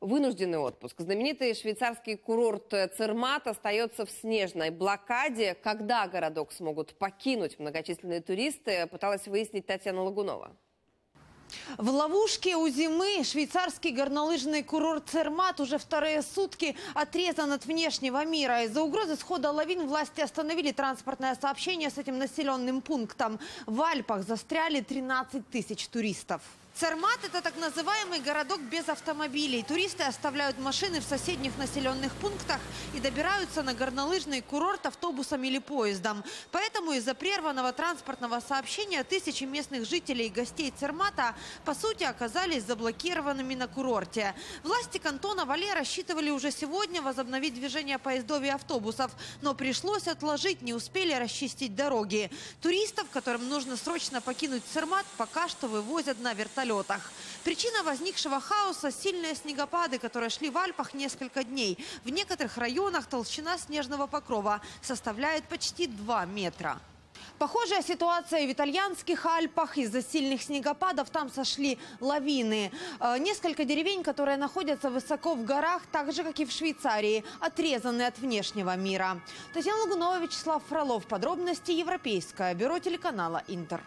Вынужденный отпуск. Знаменитый швейцарский курорт Цермат остается в снежной блокаде. Когда городок смогут покинуть многочисленные туристы, пыталась выяснить Татьяна Лагунова. В ловушке у зимы швейцарский горнолыжный курорт Цермат уже вторые сутки отрезан от внешнего мира. Из-за угрозы схода лавин власти остановили транспортное сообщение с этим населенным пунктом. В Альпах застряли 13 тысяч туристов. Цермат – это так называемый городок без автомобилей. Туристы оставляют машины в соседних населенных пунктах и добираются на горнолыжный курорт автобусом или поездом. Поэтому из-за прерванного транспортного сообщения тысячи местных жителей и гостей Цермата по сути оказались заблокированными на курорте. Власти кантона Вале рассчитывали уже сегодня возобновить движение поездов и автобусов, но пришлось отложить, не успели расчистить дороги. Туристов, которым нужно срочно покинуть Цермат, пока что вывозят на вертолете вертолетах. Причина возникшего хаоса – сильные снегопады, которые шли в Альпах несколько дней. В некоторых районах толщина снежного покрова составляет почти 2 метра. Похожая ситуация в итальянских Альпах. Из-за сильных снегопадов там сошли лавины. Э, несколько деревень, которые находятся высоко в горах, так же, как и в Швейцарии, отрезаны от внешнего мира. Татьяна Лагунова, Вячеслав Фролов. Подробности Европейское бюро телеканала «Интер».